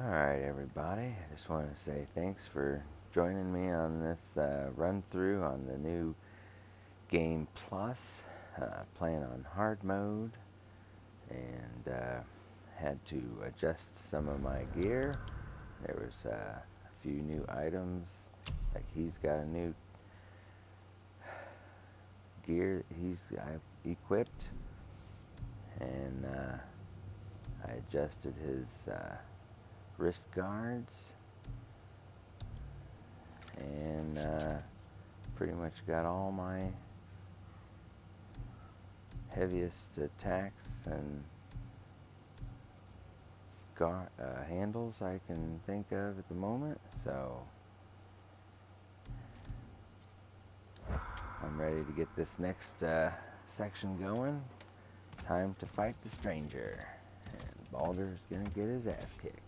Alright everybody, I just want to say thanks for joining me on this uh, run through on the new Game Plus, uh, playing on hard mode, and uh, had to adjust some of my gear. There was uh, a few new items, like he's got a new gear he's I've equipped, and uh, I adjusted his uh, wrist guards. And uh, pretty much got all my heaviest attacks and gar uh, handles I can think of at the moment so I'm ready to get this next uh, section going. Time to fight the stranger. And Baldur's gonna get his ass kicked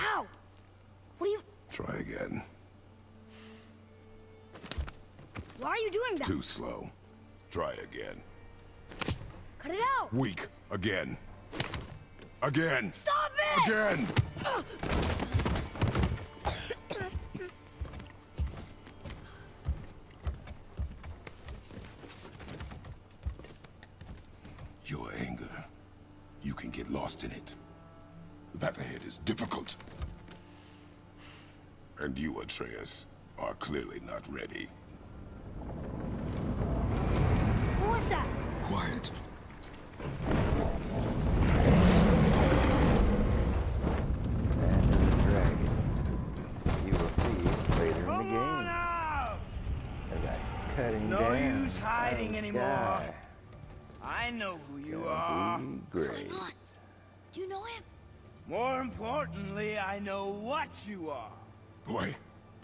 Ow! What are you... Try again. Why are you doing that? Too slow. Try again. Cut it out! Weak. Again. Again. Stop it! Again! Atreus, are clearly not ready. What was that? Quiet. That is. You will see later in the game. As I cut him No down use hiding anymore. sky. I know who you Gonna are. great. Do you know him? More importantly, I know what you are. Boy,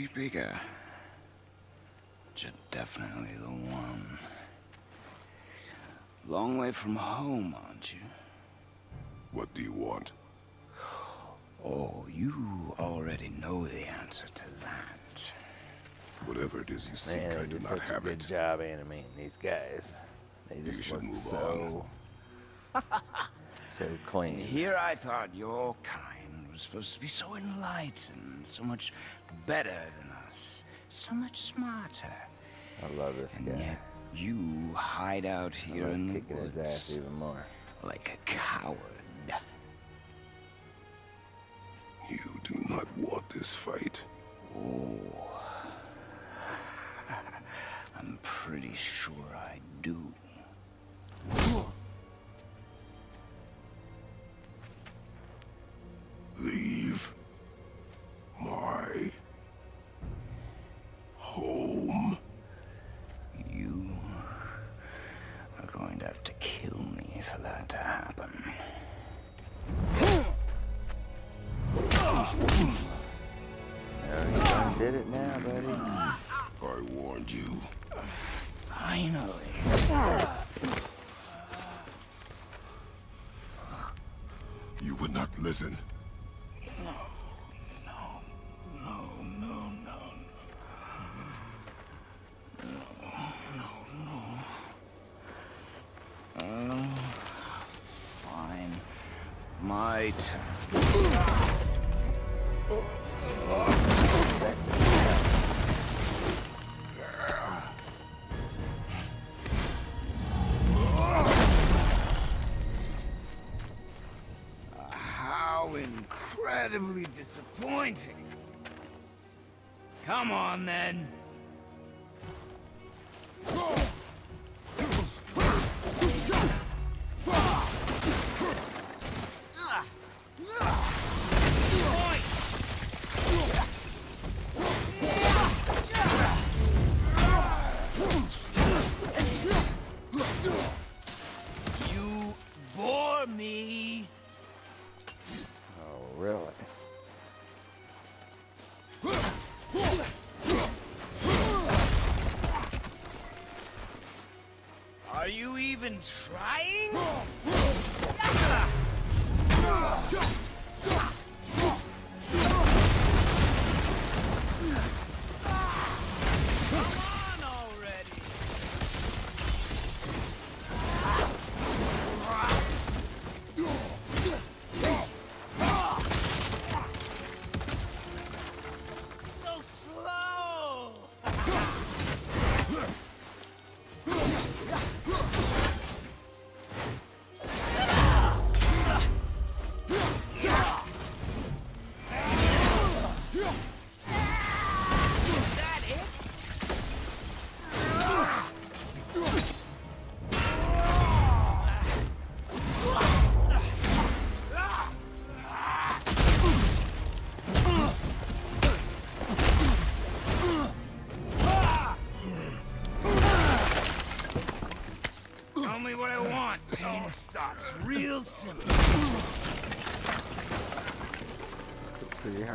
be bigger. But you're definitely the one. Long way from home, aren't you? What do you want? Oh, you already know the answer to that. Whatever it is you seek, Man, I do not such a have good it. Good job animating these guys. They You just should move so, so clean. Here I thought your kind was supposed to be so enlightened, so much better than us, so much smarter. I love this And guy. yet you hide out I here love in the kicking his ass woods even more. like a coward. You do not want this fight. Oh. I'm pretty sure I do. Did it now, buddy. I warned you. Finally. You would not listen. No. No. No, no, no. No, no, no. Oh, fine. My turn. Even trying?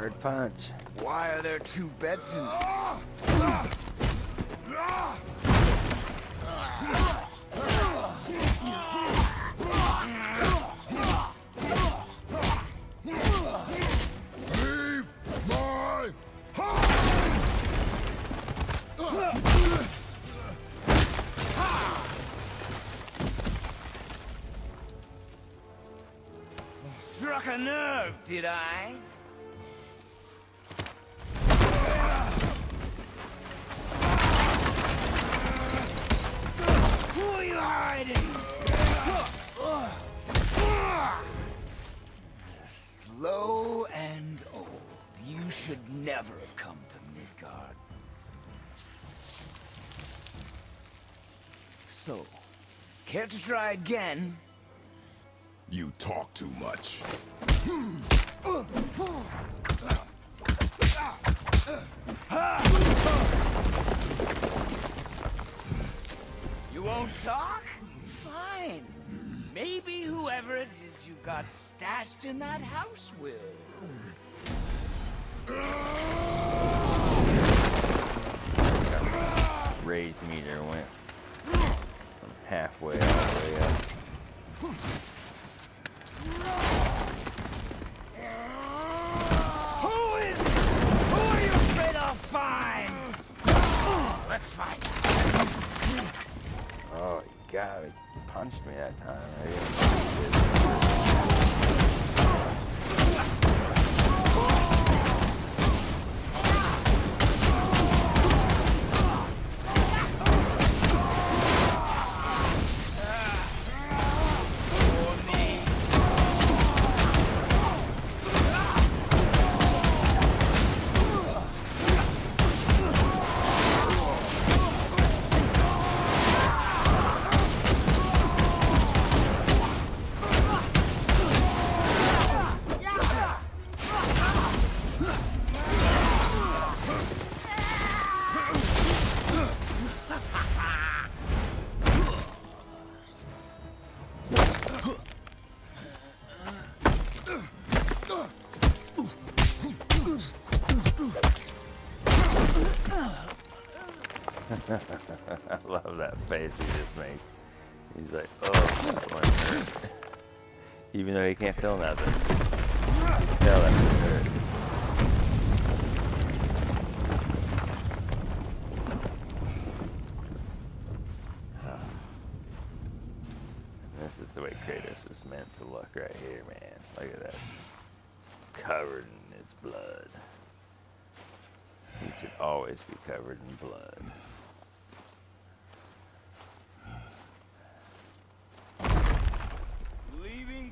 Hard punch. Why are there two beds in Leave my Struck a nerve, did I? So, care to try again? You talk too much. You won't talk? Fine. Maybe whoever it is you've got stashed in that house will. Face he just makes. He's like, oh, that one hurt. Even though he can't feel nothing. Tell that one hurt. This is the way Kratos was meant to look right here, man. Look at that. Covered in his blood. He should always be covered in blood. Leaving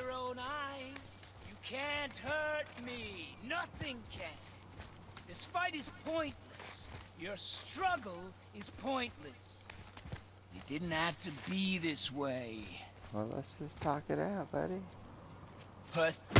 your own eyes. You can't hurt me. Nothing can. This fight is pointless. Your struggle is pointless. It didn't have to be this way. Well, let's just talk it out, buddy. Pathetic!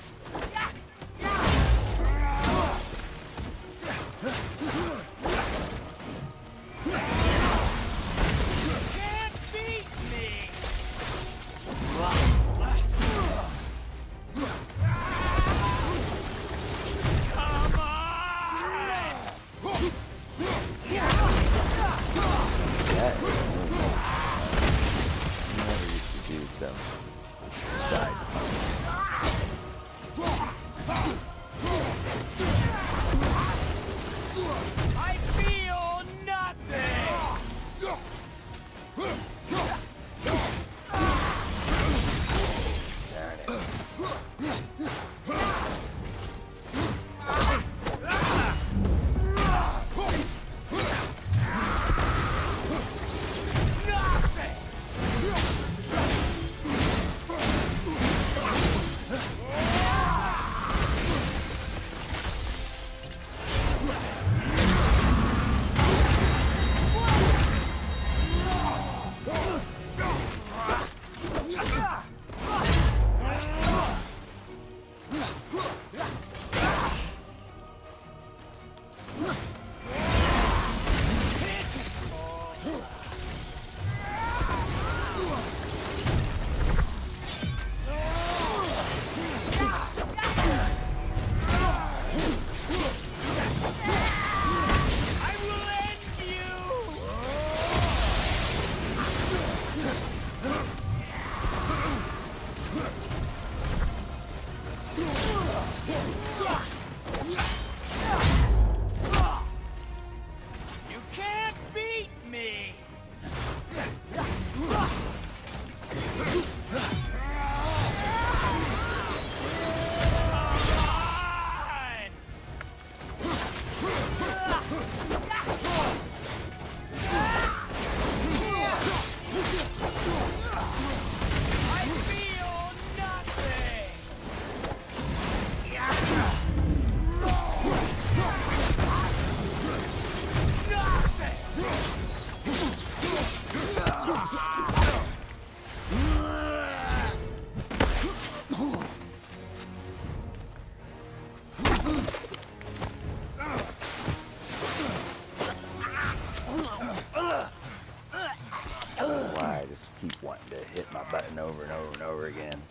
Over again.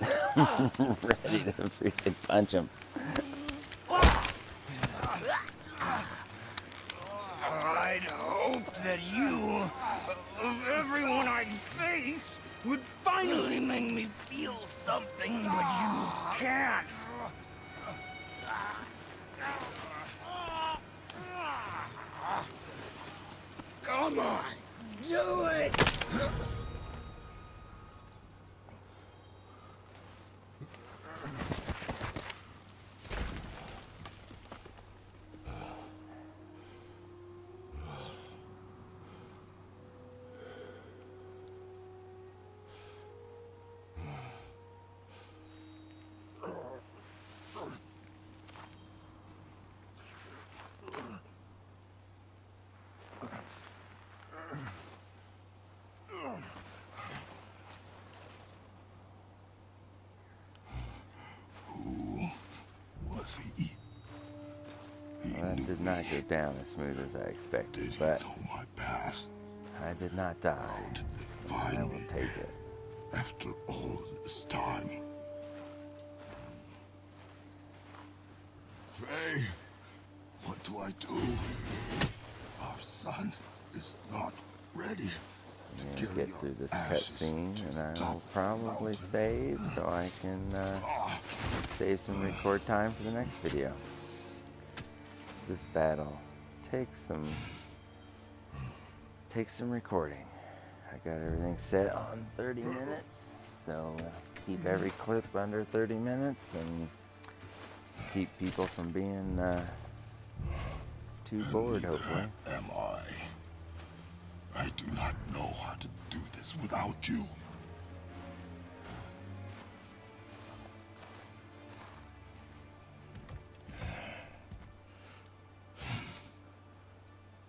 Ready to freaking punch him. I'd hope that you, of everyone I faced, would finally make me feel something, but you can't. he. He well, that did not me. go down as smooth as I expected, did but I did not die. How did they find I will take it. After all this time. Faye, what do I do? Our son is not ready. And get through this cutscene, and I will probably save so I can uh, save some record time for the next video. This battle takes some takes some recording. I got everything set on 30 minutes, so uh, keep every clip under 30 minutes and keep people from being uh, too bored, hopefully. I do not know how to do this without you.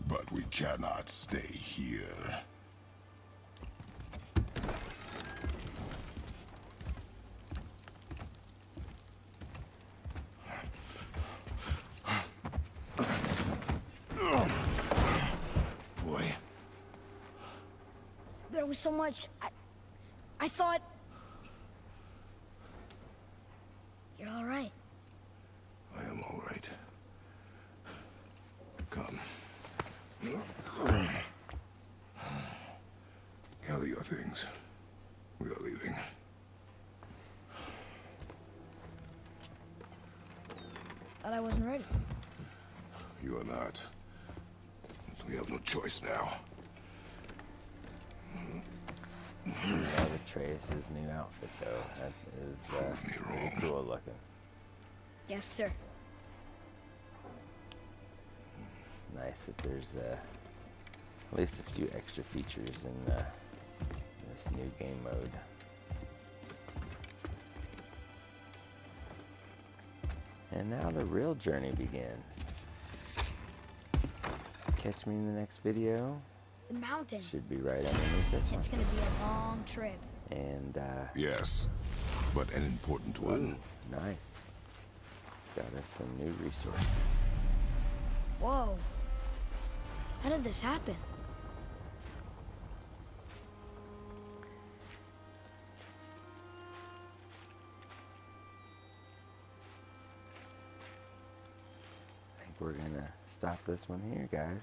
But we cannot stay here. Boy, There was so much. I, I thought. You're all right. I am all right. Come. Gather your things. We are leaving. Thought I wasn't ready. You are not. We have no choice now. Love Atreus' new outfit, though. That is uh, Prove me pretty wrong. cool looking. Yes, sir. nice that there's uh, at least a few extra features in uh, this new game mode. And now the real journey begins. Catch me in the next video. The mountain. Should be right underneath this It's gonna be a long trip. And uh, Yes, but an important one. ooh, nice. Got us some new resources. Whoa. How did this happen? I think we're gonna stop this one here, guys.